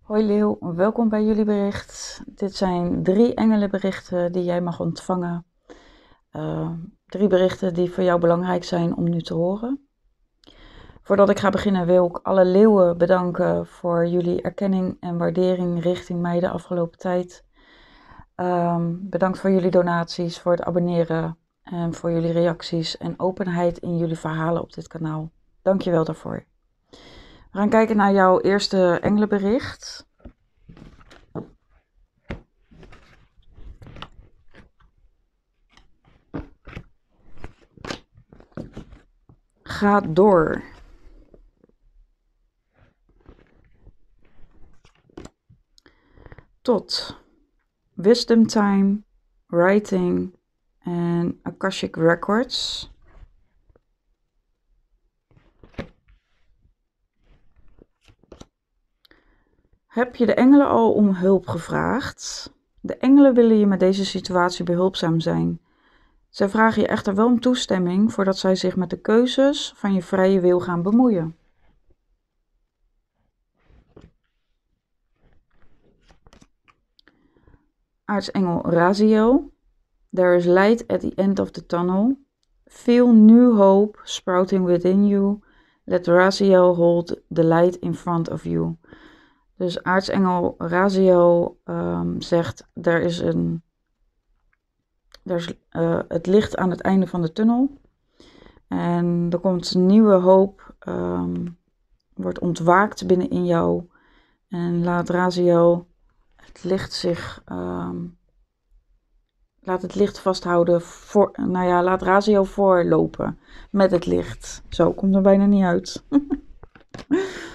Hoi Leeuw, welkom bij jullie bericht. Dit zijn drie engelenberichten die jij mag ontvangen. Uh, drie berichten die voor jou belangrijk zijn om nu te horen. Voordat ik ga beginnen wil ik alle leeuwen bedanken voor jullie erkenning en waardering richting mij de afgelopen tijd. Um, bedankt voor jullie donaties, voor het abonneren en voor jullie reacties en openheid in jullie verhalen op dit kanaal. Dankjewel daarvoor. We gaan kijken naar jouw eerste engelenbericht. Ga door. Tot Wisdom Time, Writing en Akashic Records. Heb je de engelen al om hulp gevraagd? De engelen willen je met deze situatie behulpzaam zijn. Zij vragen je echter wel om toestemming voordat zij zich met de keuzes van je vrije wil gaan bemoeien. Aartsengel Raziel. There is light at the end of the tunnel. Feel new hope sprouting within you. Let Raziel hold the light in front of you. Dus aartsengel Raziel um, zegt, er is een, er is uh, het licht aan het einde van de tunnel. En er komt een nieuwe hoop, um, wordt ontwaakt binnenin jou. En laat Raziel het licht zich, um, laat het licht vasthouden, voor, nou ja, laat Raziel voorlopen met het licht. Zo, komt er bijna niet uit.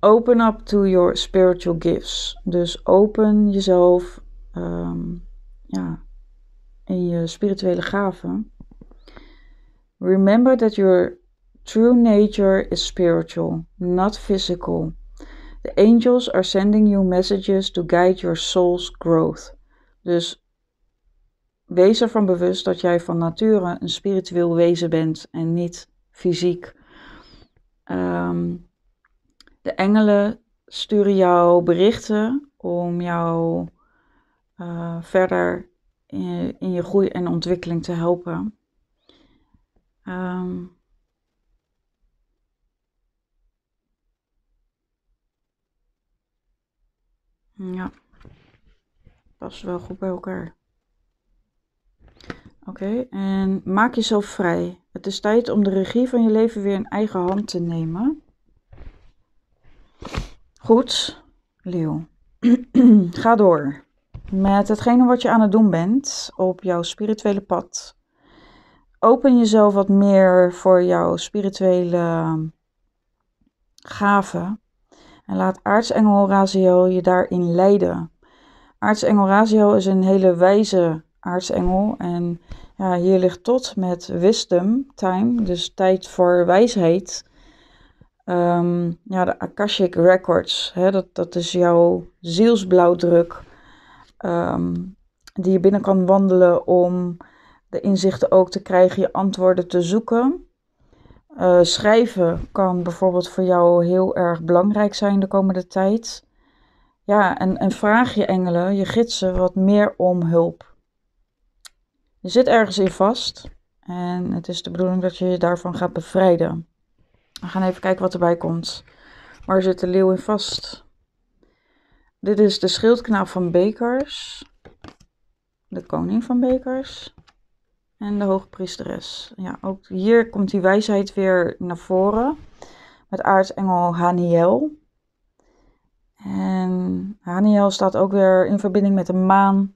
Open up to your spiritual gifts. Dus open jezelf um, ja, in je spirituele gaven. Remember that your true nature is spiritual, not physical. The angels are sending you messages to guide your soul's growth. Dus wees ervan bewust dat jij van nature een spiritueel wezen bent en niet fysiek. Um, de engelen sturen jou berichten om jou uh, verder in, je groei en ontwikkeling te helpen. Um, ja, past wel goed bij elkaar. Oké, en maak jezelf vrij. Het is tijd om de regie van je leven weer in eigen hand te nemen. Goed, Leeuw. Ga door met hetgene wat je aan het doen bent op jouw spirituele pad. Open jezelf wat meer voor jouw spirituele gaven. En laat aartsengel Raziel je daarin leiden. Aartsengel Raziel is een hele wijze aartsengel. En ja, hier ligt tot met wisdom time, dus tijd voor wijsheid. Um, ja, de Akashic Records, hè, dat, dat is jouw zielsblauwdruk. Um, die je binnen kan wandelen om de inzichten ook te krijgen, je antwoorden te zoeken. Uh, schrijven kan bijvoorbeeld voor jou heel erg belangrijk zijn de komende tijd. Ja, en, en vraag je engelen, je gidsen, wat meer om hulp. Je zit ergens in vast en het is de bedoeling dat je je daarvan gaat bevrijden. We gaan even kijken wat erbij komt. Waar zit de leeuw in vast? Dit is de schildknaap van Bekers. De koning van Bekers. En de hoogpriesteres. Ja, ook hier komt die wijsheid weer naar voren. Met aartsengel Haniel. En Haniel staat ook weer in verbinding met de maan.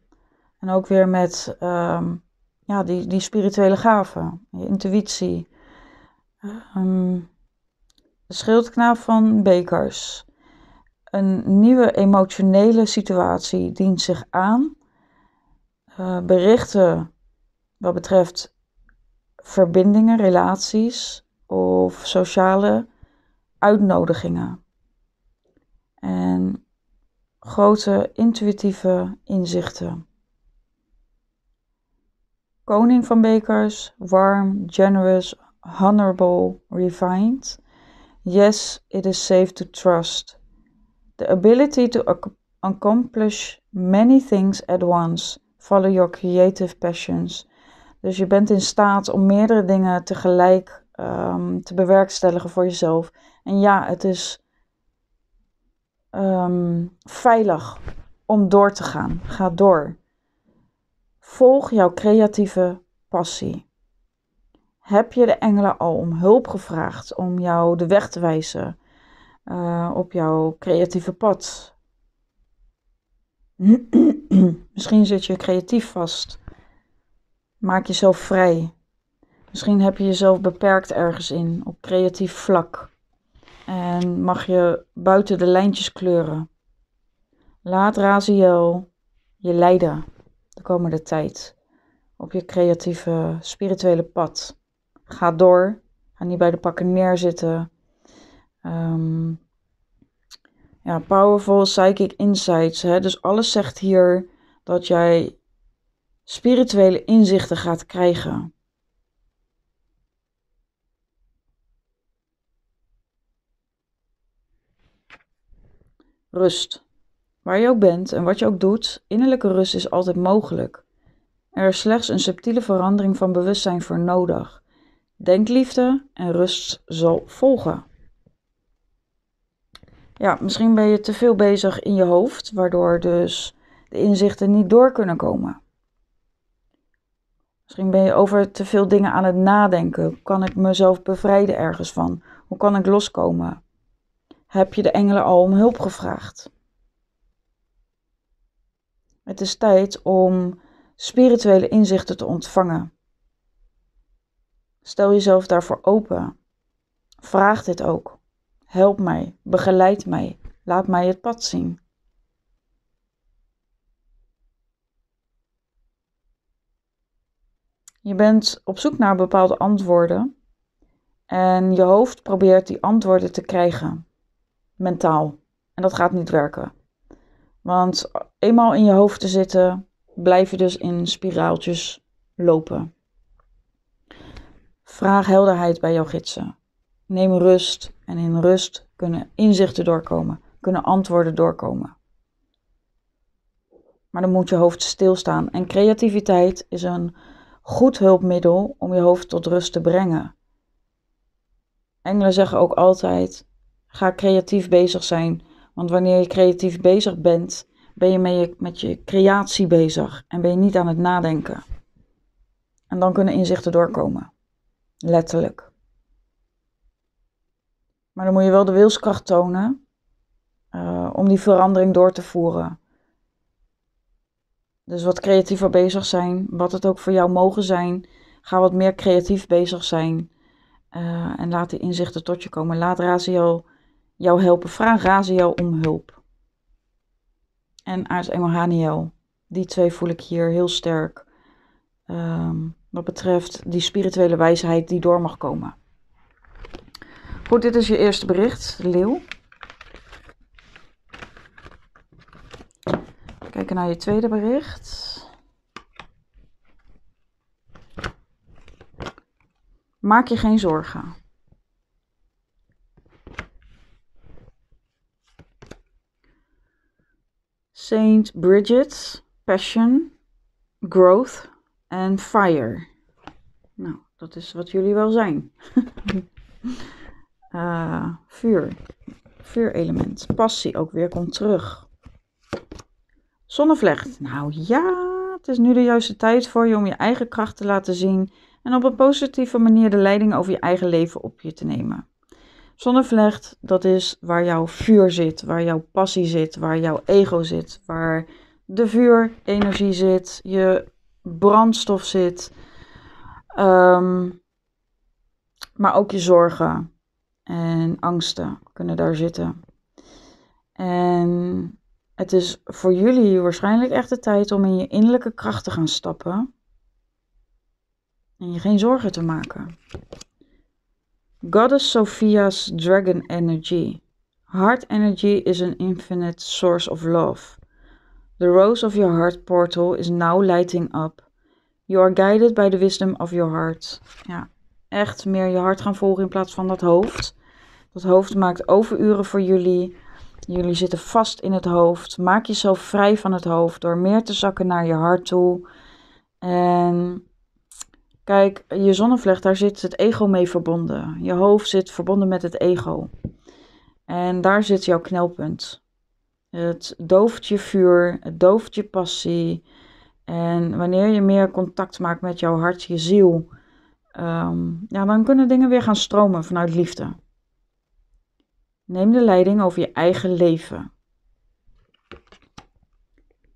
En ook weer met um, ja, die, die spirituele gaven. Je intuïtie. Um, de schildknaap van Bekers. Een nieuwe emotionele situatie dient zich aan. Uh, berichten wat betreft verbindingen, relaties of sociale uitnodigingen. En grote intuïtieve inzichten. Koning van Bekers, warm, generous, honorable, refined. Yes, it is safe to trust. The ability to ac- accomplish many things at once. Follow your creative passions. Dus je bent in staat om meerdere dingen tegelijk ehm, te bewerkstelligen voor jezelf. En ja, het is ehm, veilig om door te gaan. Ga door. Volg jouw creatieve passie. Heb je de engelen al om hulp gevraagd om jou de weg te wijzen uh, op jouw creatieve pad? Misschien zit je creatief vast. Maak jezelf vrij. Misschien heb je jezelf beperkt ergens in op creatief vlak. En mag je buiten de lijntjes kleuren. Laat Raziel je leiden de komende tijd op je creatieve, spirituele pad. Ga door. Ga niet bij de pakken neerzitten. Um, ja, powerful psychic insights. Hè? Dus alles zegt hier dat jij spirituele inzichten gaat krijgen. Rust. Waar je ook bent en wat je ook doet, innerlijke rust is altijd mogelijk. Er is slechts een subtiele verandering van bewustzijn voor nodig. Denkliefde en rust zal volgen. Ja, misschien ben je te veel bezig in je hoofd, waardoor dus de inzichten niet door kunnen komen. Misschien ben je over te veel dingen aan het nadenken. Kan ik mezelf bevrijden ergens van? Hoe kan ik loskomen? Heb je de engelen al om hulp gevraagd? Het is tijd om spirituele inzichten te ontvangen. Stel jezelf daarvoor open. Vraag dit ook. Help mij, begeleid mij, laat mij het pad zien. Je bent op zoek naar bepaalde antwoorden en je hoofd probeert die antwoorden te krijgen, mentaal. En dat gaat niet werken. Want eenmaal in je hoofd te zitten, blijf je dus in spiraaltjes lopen. Vraag helderheid bij jouw gidsen. Neem rust en in rust kunnen inzichten doorkomen, kunnen antwoorden doorkomen. Maar dan moet je hoofd stilstaan. En creativiteit is een goed hulpmiddel om je hoofd tot rust te brengen. Engelen zeggen ook altijd: ga creatief bezig zijn. Want wanneer je creatief bezig bent, ben je met, je met je creatie bezig en ben je niet aan het nadenken. En dan kunnen inzichten doorkomen. Letterlijk. Maar dan moet je wel de wilskracht tonen uh, om die verandering door te voeren. Dus wat creatiever bezig zijn, wat het ook voor jou mogen zijn. Ga wat meer creatief bezig zijn. Uh, en laat die inzichten tot je komen. Laat Raziel jou helpen. Vraag Raziel om hulp. En aartsengel Haniel. Die twee voel ik hier heel sterk. Um, wat betreft die spirituele wijsheid die door mag komen. Goed, dit is je eerste bericht, leeuw. Kijken naar je tweede bericht. Maak je geen zorgen. Saint Bridget, Passion, Growth en Fire. Nou, dat is wat jullie wel zijn. uh, vuur. Vuurelement. Passie ook weer komt terug. Zonnevlecht. Nou ja, het is nu de juiste tijd voor je om je eigen kracht te laten zien en op een positieve manier de leiding over je eigen leven op je te nemen. Zonnevlecht, dat is waar jouw vuur zit, waar jouw passie zit, waar jouw ego zit, waar de vuurenergie zit, je brandstof zit, um, maar ook je zorgen en angsten kunnen daar zitten. En het is voor jullie waarschijnlijk echt de tijd om in je innerlijke kracht te gaan stappen en je geen zorgen te maken. Goddess Sophia's Dragon Energy. Heart energy is an infinite source of love. The rose of your heart portal is now lighting up. You are guided by the wisdom of your heart. Ja, echt meer je hart gaan volgen in plaats van dat hoofd. Dat hoofd maakt overuren voor jullie. Jullie zitten vast in het hoofd. Maak jezelf vrij van het hoofd door meer te zakken naar je hart toe. En kijk, je zonnevlecht, daar zit het ego mee verbonden. Je hoofd zit verbonden met het ego. En daar zit jouw knelpunt. Het dooft je vuur, het dooft je passie. En wanneer je meer contact maakt met jouw hart, je ziel, ehm, ja, dan kunnen dingen weer gaan stromen vanuit liefde. Neem de leiding over je eigen leven.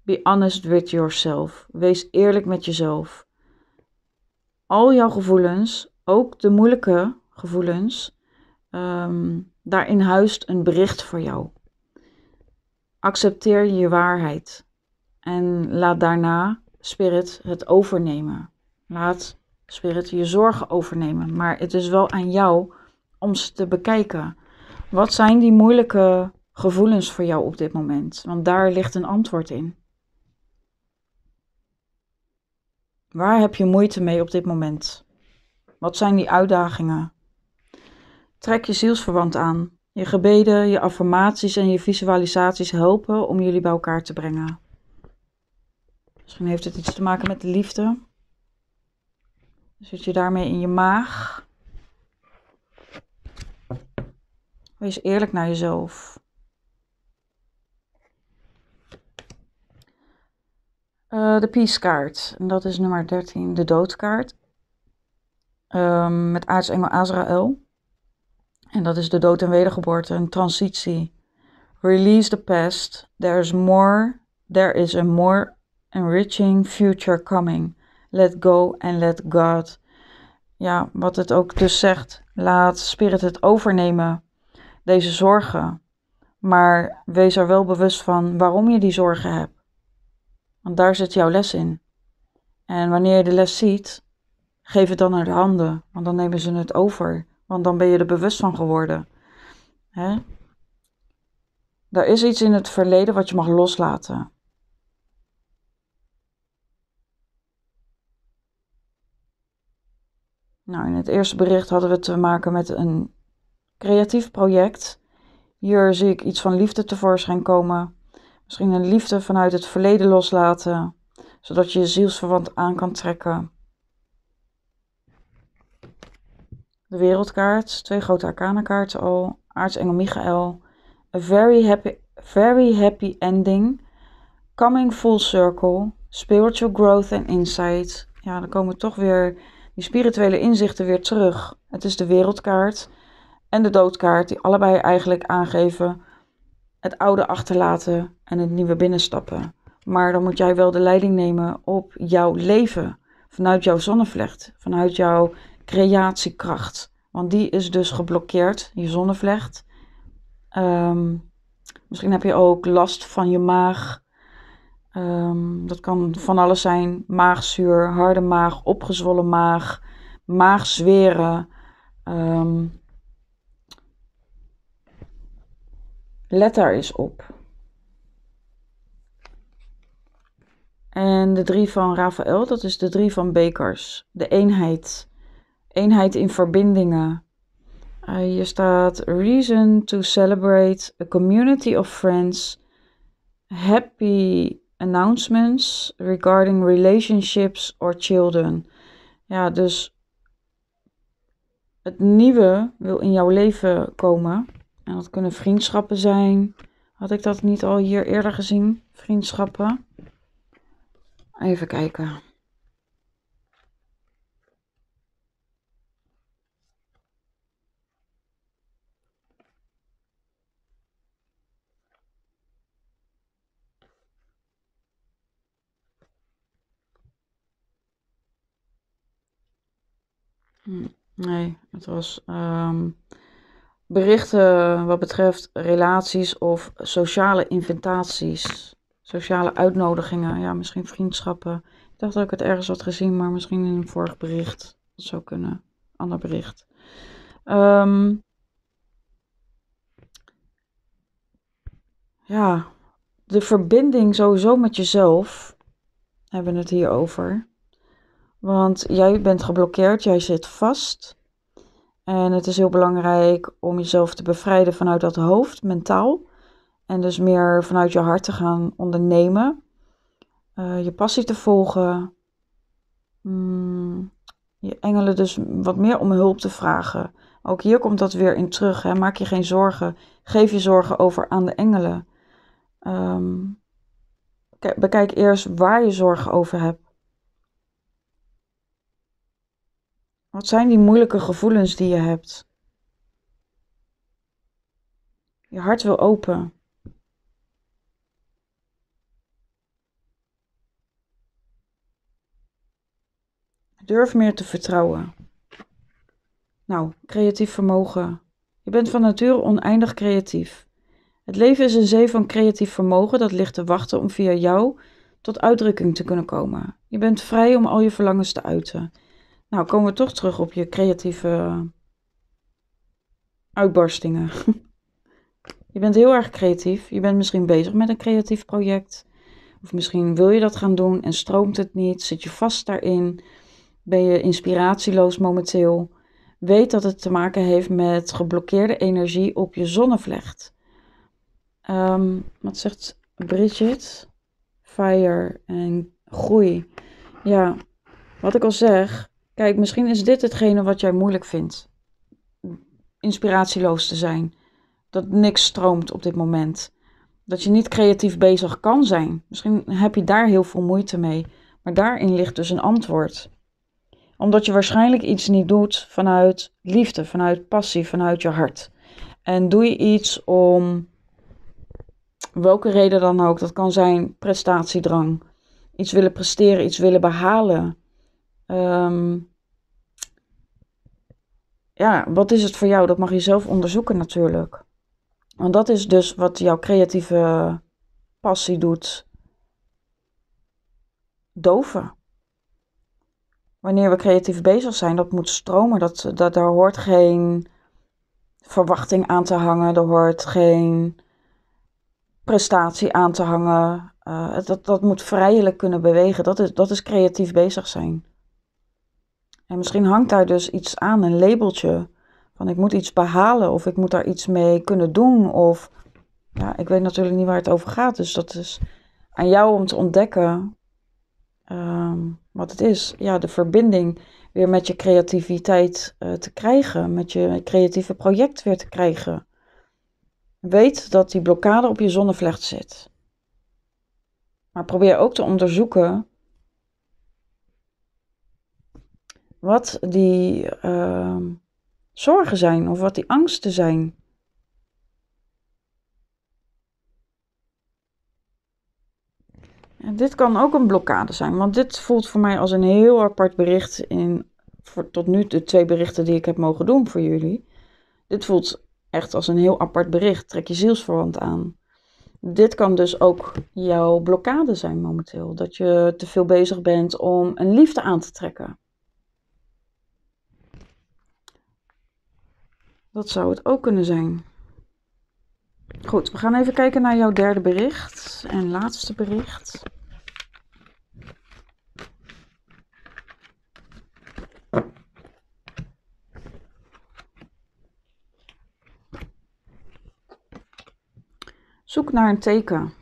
Be honest with yourself. Wees eerlijk met jezelf. Al jouw gevoelens, ook de moeilijke gevoelens, ehm, daarin huist een bericht voor jou. Accepteer je waarheid en laat daarna Spirit het overnemen. Laat Spirit je zorgen overnemen. Maar het is wel aan jou om ze te bekijken. Wat zijn die moeilijke gevoelens voor jou op dit moment? Want daar ligt een antwoord in. Waar heb je moeite mee op dit moment? Wat zijn die uitdagingen? Trek je zielsverwant aan. Je gebeden, je affirmaties en je visualisaties helpen om jullie bij elkaar te brengen. Misschien heeft het iets te maken met de liefde. Zit je daarmee in je maag? Wees eerlijk naar jezelf. Uh, de Peace kaart. En dat is nummer 13, de doodkaart. Um, met aartsengel Azrael. En dat is de dood en wedergeboorte, een transitie. Release the past. There is more. There is a more enriching future coming. Let go and let God. Ja, wat het ook dus zegt. Laat Spirit het overnemen deze zorgen. Maar wees er wel bewust van waarom je die zorgen hebt. Want daar zit jouw les in. En wanneer je de les ziet, geef het dan de handen. Want dan nemen ze het over. Want dan ben je er bewust van geworden. Hè? Er is iets in het verleden wat je mag loslaten. Nou, in het eerste bericht hadden we te maken met een creatief project. Hier zie ik iets van liefde tevoorschijn komen. Misschien een liefde vanuit het verleden loslaten, zodat je je zielsverwant aan kan trekken. De wereldkaart, twee grote arcana kaarten al. Aartsengel Michael. A very happy, very happy ending. Coming full circle. Spiritual growth and insight. Ja, dan komen toch weer die spirituele inzichten weer terug. Het is de wereldkaart en de doodkaart, die allebei eigenlijk aangeven het oude achterlaten en het nieuwe binnenstappen. Maar dan moet jij wel de leiding nemen op jouw leven, vanuit jouw zonnevlecht, vanuit jouw creatiekracht. Want die is dus geblokkeerd, je zonnevlecht. Um, misschien heb je ook last van je maag. Um, dat kan van alles zijn: maagzuur, harde maag, opgezwollen maag, maagzweren. Um, Let daar eens op. En de drie van Raphaël, dat is de drie van Bekers. De eenheid. Eenheid in verbindingen. Uh, hier staat reason to celebrate a community of friends. Happy announcements regarding relationships or children. Ja, dus het nieuwe wil in jouw leven komen. En dat kunnen vriendschappen zijn. Had ik dat niet al hier eerder gezien? Vriendschappen. Even kijken. Hm, nee, het was um, berichten wat betreft relaties of sociale inventaties. Sociale uitnodigingen, ja, misschien vriendschappen. Ik dacht dat ik het ergens had gezien, maar misschien in een vorig bericht. Dat zou kunnen. Ander bericht. Um, ja, de verbinding sowieso met jezelf hebben we het hier over. Want jij bent geblokkeerd, jij zit vast. En het is heel belangrijk om jezelf te bevrijden vanuit dat hoofd, mentaal. En dus meer vanuit je hart te gaan ondernemen. Uh, je passie te volgen. Mm, je engelen dus wat meer om hulp te vragen. Ook hier komt dat weer in terug. Hè. Maak je geen zorgen. Geef je zorgen over aan de engelen. Um, bekijk eerst waar je zorgen over hebt. Wat zijn die moeilijke gevoelens die je hebt? Je hart wil open. Durf meer te vertrouwen. Nou, creatief vermogen. Je bent van nature oneindig creatief. Het leven is een zee van creatief vermogen dat ligt te wachten om via jou tot uitdrukking te kunnen komen. Je bent vrij om al je verlangens te uiten. Nou, komen we toch terug op je creatieve uitbarstingen. je bent heel erg creatief. Je bent misschien bezig met een creatief project. Of misschien wil je dat gaan doen en stroomt het niet. Zit je vast daarin? Ben je inspiratieloos momenteel? Weet dat het te maken heeft met geblokkeerde energie op je zonnevlecht. Um, wat zegt Bridget? Fire en groei. Ja, wat ik al zeg. Kijk, misschien is dit hetgene wat jij moeilijk vindt. Inspiratieloos te zijn. Dat niks stroomt op dit moment. Dat je niet creatief bezig kan zijn. Misschien heb je daar heel veel moeite mee. Maar daarin ligt dus een antwoord. Omdat je waarschijnlijk iets niet doet vanuit liefde, vanuit passie, vanuit je hart. En doe je iets om welke reden dan ook. Dat kan zijn prestatiedrang. Iets willen presteren, iets willen behalen. Ehm, ja, wat is het voor jou? Dat mag je zelf onderzoeken natuurlijk. Want dat is dus wat jouw creatieve passie doet. Doven. Wanneer we creatief bezig zijn, dat moet stromen. Dat, dat, daar hoort geen verwachting aan te hangen. Er hoort geen prestatie aan te hangen. Uh, dat, dat moet vrijelijk kunnen bewegen. Dat is, dat is creatief bezig zijn. En misschien hangt daar dus iets aan, een labeltje. Van ik moet iets behalen of ik moet daar iets mee kunnen doen. Of ja, ik weet natuurlijk niet waar het over gaat. Dus dat is aan jou om te ontdekken ehm, wat het is. Ja, de verbinding weer met je creativiteit uh, te krijgen. Met je creatieve project weer te krijgen. Weet dat die blokkade op je zonnevlecht zit. Maar probeer ook te onderzoeken wat die uh, zorgen zijn of wat die angsten zijn. Dit kan ook een blokkade zijn, want dit voelt voor mij als een heel apart bericht in voor tot nu de twee berichten die ik heb mogen doen voor jullie. Dit voelt echt als een heel apart bericht. Trek je zielsverwant aan. Dit kan dus ook jouw blokkade zijn momenteel. Dat je te veel bezig bent om een liefde aan te trekken. Dat zou het ook kunnen zijn. Goed, we gaan even kijken naar jouw derde bericht en laatste bericht. Zoek naar een teken.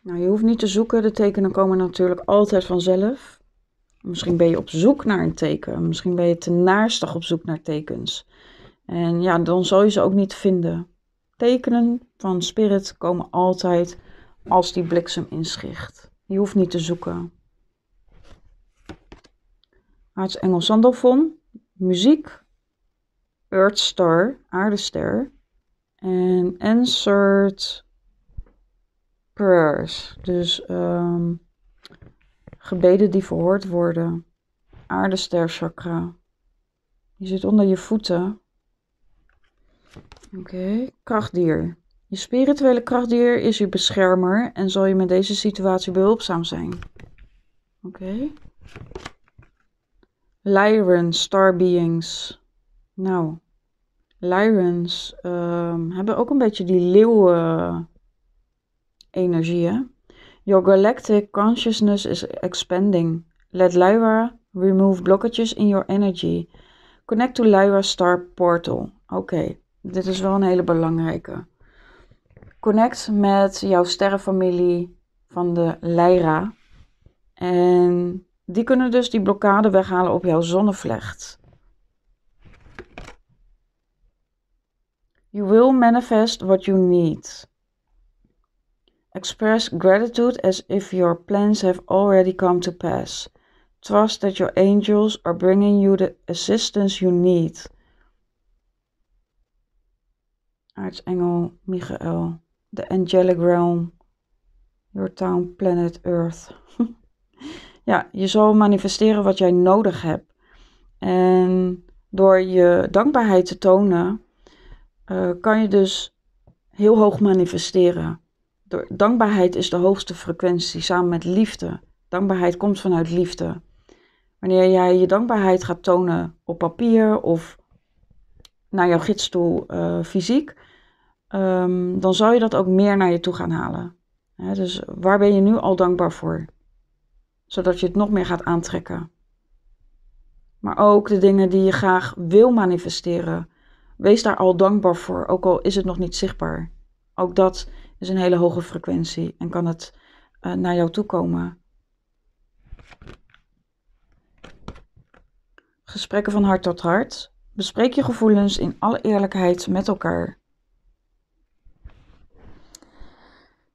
Nou, je hoeft niet te zoeken, de tekenen komen natuurlijk altijd vanzelf. Misschien ben je op zoek naar een teken, misschien ben je te naarstig op zoek naar tekens. En ja, dan zal je ze ook niet vinden. Tekenen van spirit komen altijd als die bliksem inschicht. Je hoeft niet te zoeken. Aartsengel Sandalfon, muziek, Earthstar, aardester, en answered prayers. Dus um, gebeden die verhoord worden. Aardester chakra. Die zit onder je voeten. Oké, krachtdier. Je spirituele krachtdier is je beschermer en zal je met deze situatie behulpzaam zijn. Oké. Okay. Star beings. Nou, Lyrens um, hebben ook een beetje die leeuwen energieën. Your galactic consciousness is expanding. Let Lyra remove blockages in your energy. Connect to Lyra star portal. Oké. Dit is wel een hele belangrijke. Connect met jouw sterrenfamilie van de Lyra. En die kunnen dus die blokkade weghalen op jouw zonnevlecht. You will manifest what you need. Express gratitude as if your plans have already come to pass. Trust that your angels are bringing you the assistance you need. Aartsengel Michael, the angelic realm, your town, planet Earth. ja, je zal manifesteren wat jij nodig hebt. En door je dankbaarheid te tonen, uh, kan je dus heel hoog manifesteren. Dankbaarheid is de hoogste frequentie samen met liefde. Dankbaarheid komt vanuit liefde. Wanneer jij je dankbaarheid gaat tonen op papier of naar jouw gids uh, fysiek, um, dan zal je dat ook meer naar je toe gaan halen. dus waar ben je nu al dankbaar voor? Zodat je het nog meer gaat aantrekken. Maar ook de dingen die je graag wil manifesteren. Wees daar al dankbaar voor, ook al is het nog niet zichtbaar. Ook dat is een hele hoge frequentie en kan het uh, naar jou toe komen. Gesprekken van hart tot hart. Bespreek je gevoelens in alle eerlijkheid met elkaar.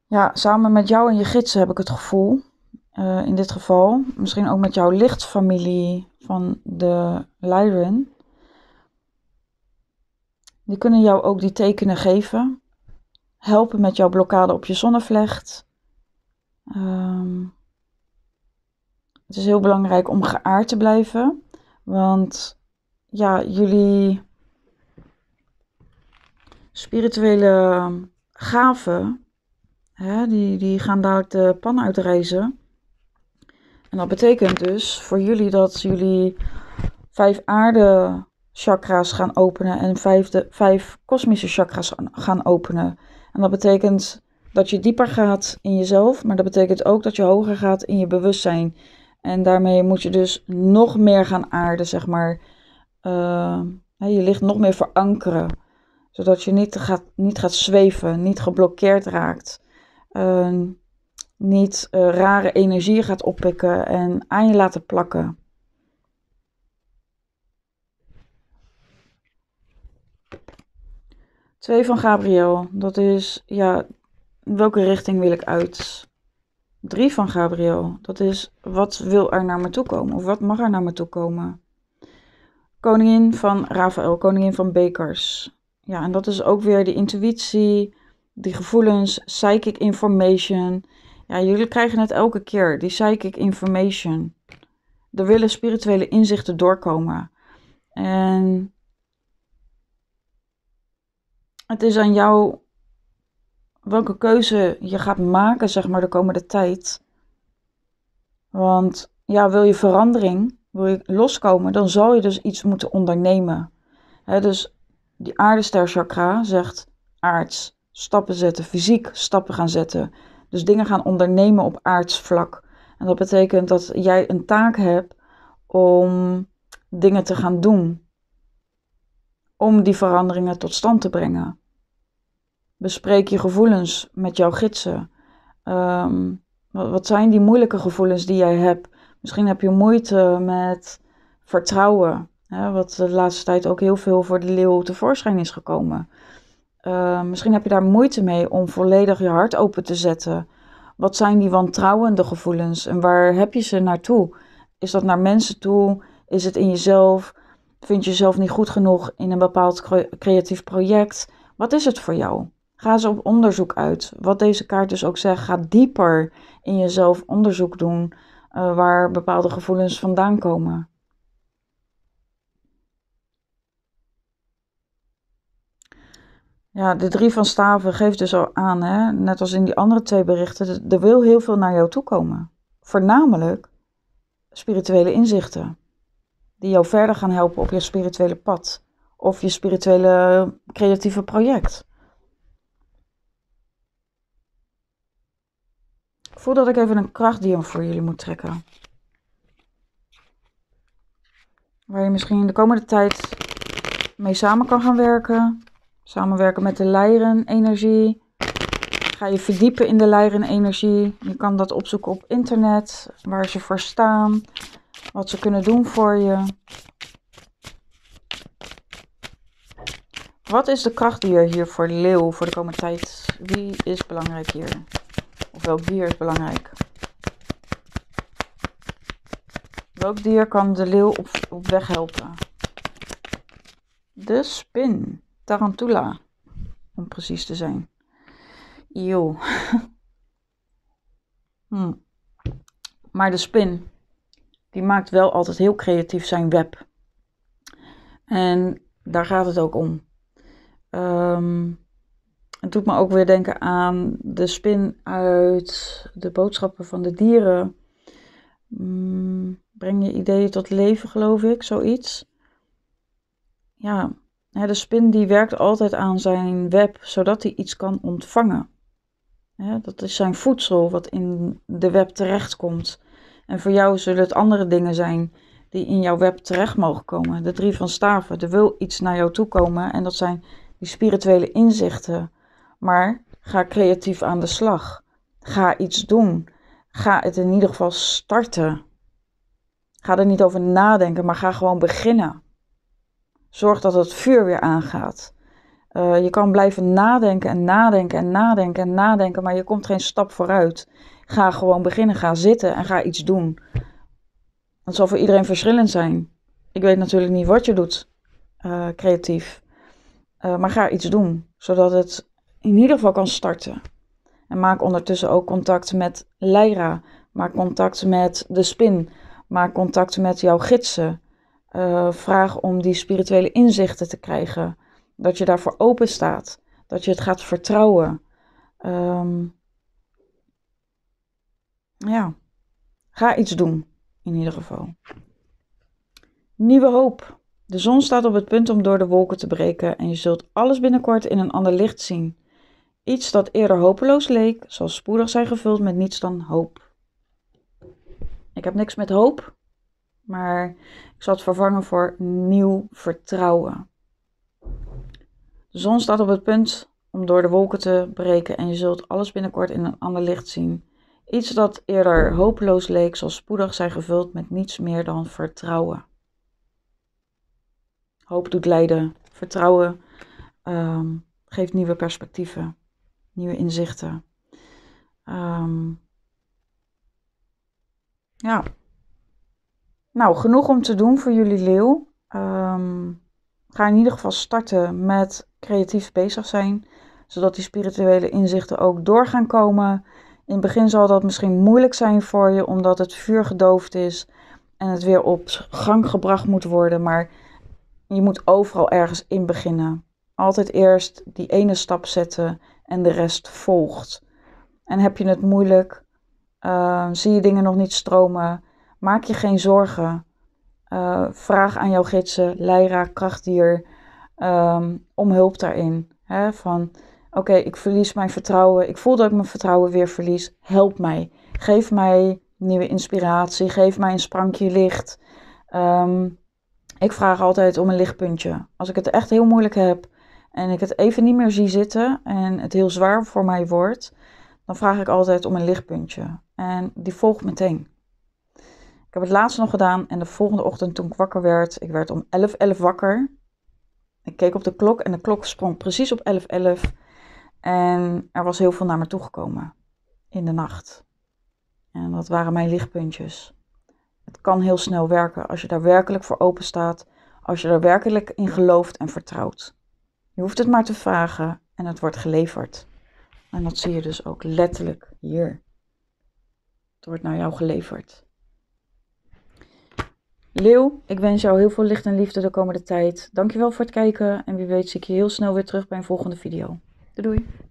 Ja, samen met jou en je gidsen heb ik het gevoel, uh, in dit geval, misschien ook met jouw lichtfamilie van de Lyran, die kunnen jou ook die tekenen geven, helpen met jouw blokkade op je zonnevlecht. Um, het is heel belangrijk om geaard te blijven, want ja, jullie spirituele gaven Hè, die, die gaan dadelijk de pan uitreizen. En dat betekent dus voor jullie dat jullie vijf aarde chakra's gaan openen en vijf, de, vijf kosmische chakra's gaan openen. En dat betekent dat je dieper gaat in jezelf, maar dat betekent ook dat je hoger gaat in je bewustzijn. En daarmee moet je dus nog meer gaan aarden, zeg maar. Uh, je licht nog meer verankeren, zodat je niet gaat, niet gaat zweven, niet geblokkeerd raakt. Ehm, niet uh, rare energie gaat oppikken en aan je laten plakken. Twee van Gabriel, dat is ja, welke richting wil ik uit? Drie van Gabriel, dat is wat wil er naar me toe komen of wat mag er naar me toe komen? Koningin van Rafael, koningin van Bekers. Ja, en dat is ook weer de intuïtie, die gevoelens, psychic information. Ja, jullie krijgen het elke keer, die psychic information. Er willen spirituele inzichten doorkomen. En het is aan jou welke keuze je gaat maken, zeg maar, de komende tijd. Want ja, wil je verandering, wil je loskomen, dan zal je dus iets moeten ondernemen. dus die aardester chakra zegt aards stappen zetten, fysiek stappen gaan zetten. Dus dingen gaan ondernemen op aardsvlak. En dat betekent dat jij een taak hebt om dingen te gaan doen. Om die veranderingen tot stand te brengen. Bespreek je gevoelens met jouw gidsen. Ehm, wat zijn die moeilijke gevoelens die jij hebt? Misschien heb je moeite met vertrouwen. Hè, wat de laatste tijd ook heel veel voor de leeuw tevoorschijn is gekomen. Uh, misschien heb je daar moeite mee om volledig je hart open te zetten. Wat zijn die wantrouwende gevoelens en waar heb je ze naartoe? Is dat naar mensen toe? Is het in jezelf? Vind je jezelf niet goed genoeg in een bepaald creatief project? Wat is het voor jou? Ga eens op onderzoek uit. Wat deze kaart dus ook zegt, ga dieper in jezelf onderzoek doen uh, waar bepaalde gevoelens vandaan komen. Ja, de drie van staven geeft dus al aan, hè, net als in die andere twee berichten, er wil heel veel naar jou toe komen. Voornamelijk spirituele inzichten, die jou verder gaan helpen op je spirituele pad of je spirituele creatieve project. Voordat ik even een krachtdiam voor jullie moet trekken. Waar je misschien de komende tijd mee samen kan gaan werken Samenwerken met de Leiren-energie. Ga je verdiepen in de Leiren-energie. Je kan dat opzoeken op internet, waar ze voor staan, wat ze kunnen doen voor je. Wat is de krachtdier hier voor leeuw voor de komende tijd? Wie is belangrijk hier? Of welk dier is belangrijk? Welk dier kan de leeuw op, weg helpen? De spin. Tarantula. Om precies te zijn. Eeuw. hm. Maar de spin, die maakt wel altijd heel creatief zijn web. En daar gaat het ook om. Um, het doet me ook weer denken aan de spin uit de boodschappen van de dieren. Mm, breng je ideeën tot leven, geloof ik, zoiets. Ja, de spin die werkt altijd aan zijn web, zodat hij iets kan ontvangen. dat is zijn voedsel wat in de web terechtkomt. En voor jou zullen het andere dingen zijn die in jouw web terecht mogen komen. De drie van staven, er wil iets naar jou toe komen en dat zijn die spirituele inzichten. Maar ga creatief aan de slag. Ga iets doen. Ga het in ieder geval starten. Ga er niet over nadenken, maar ga gewoon beginnen. Zorg dat het vuur weer aangaat. Uh, je kan blijven nadenken en nadenken en nadenken en nadenken, maar je komt geen stap vooruit. Ga gewoon beginnen, ga zitten en ga iets doen. Dat zal voor iedereen verschillend zijn. Ik weet natuurlijk niet wat je doet, uh, creatief. Uh, maar ga iets doen, zodat het in ieder geval kan starten. En maak ondertussen ook contact met Leira. Maak contact met de spin. Maak contact met jouw gidsen. Uh, vraag om die spirituele inzichten te krijgen. Dat je daarvoor open staat. Dat je het gaat vertrouwen. Um, ja, ga iets doen. In ieder geval. Nieuwe hoop. De zon staat op het punt om door de wolken te breken en je zult alles binnenkort in een ander licht zien. Iets dat eerder hopeloos leek, zal spoedig zijn gevuld met niets dan hoop. Ik heb niks met hoop, maar ik zal het vervangen voor nieuw vertrouwen. De zon staat op het punt om door de wolken te breken en je zult alles binnenkort in een ander licht zien. Iets dat eerder hopeloos leek, zal spoedig zijn gevuld met niets meer dan vertrouwen. Hoop doet lijden. Vertrouwen ehm, geeft nieuwe perspectieven, nieuwe inzichten. Ehm, ja. Nou, genoeg om te doen voor jullie leeuw. Um, ga in ieder geval starten met creatief bezig zijn, zodat die spirituele inzichten ook door gaan komen. In het begin zal dat misschien moeilijk zijn voor je, omdat het vuur gedoofd is en het weer op gang gebracht moet worden. Maar je moet overal ergens in beginnen. Altijd eerst die ene stap zetten en de rest volgt. En heb je het moeilijk, uh, zie je dingen nog niet stromen, maak je geen zorgen. Uh, vraag aan jouw gidsen, Leira, krachtdier, um, om hulp daarin. Hè? Van, oké, ik verlies mijn vertrouwen, ik voel dat ik mijn vertrouwen weer verlies, help mij. Geef mij nieuwe inspiratie, geef mij een sprankje licht. Um, ik vraag altijd om een lichtpuntje. Als ik het echt heel moeilijk heb en ik het even niet meer zie zitten en het heel zwaar voor mij wordt, dan vraag ik altijd om een lichtpuntje. En die volgt meteen. Ik heb het laatst nog gedaan en de volgende ochtend toen ik wakker werd, ik werd om 11.11 11 wakker. Ik keek op de klok en de klok sprong precies op 11.11. 11, en er was heel veel naar me toegekomen in de nacht. En dat waren mijn lichtpuntjes. Het kan heel snel werken als je daar werkelijk voor open staat, als je er werkelijk in gelooft en vertrouwt. Je hoeft het maar te vragen en het wordt geleverd. En dat zie je dus ook letterlijk hier. Het wordt naar jou geleverd. Leeuw, ik wens jou heel veel licht en liefde de komende tijd. Dankjewel voor het kijken en wie weet zie ik je heel snel weer terug bij een volgende video. Doei doei!